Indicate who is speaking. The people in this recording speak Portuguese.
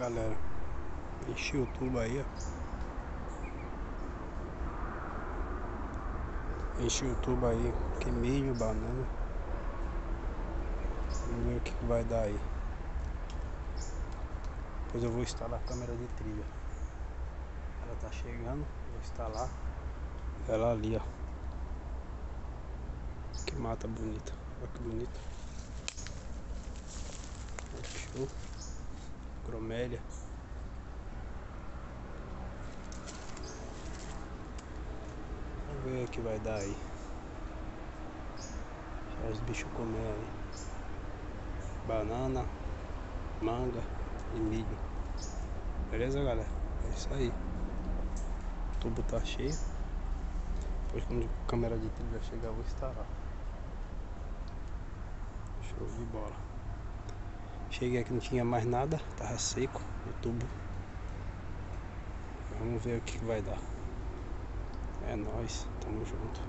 Speaker 1: Galera, enchi o tubo aí, ó. Enchi o tubo aí, que milho, banana. Vamos ver o que, vai dar aí. Depois eu vou instalar a câmera de trilha. Ela tá chegando, vou instalar ela ali, ó. Que mata bonita. Olha que bonito. Show. Bromélia. Vamos ver o que vai dar aí. Já os bichos comer aí. Banana, manga e milho. Beleza, galera? É isso aí. O tubo tá cheio. Depois quando a câmera de trilha chegar, eu vou instalar. Show de bola. Cheguei aqui, não tinha mais nada, tava seco o tubo. Vamos ver o que vai dar. É nóis, tamo junto.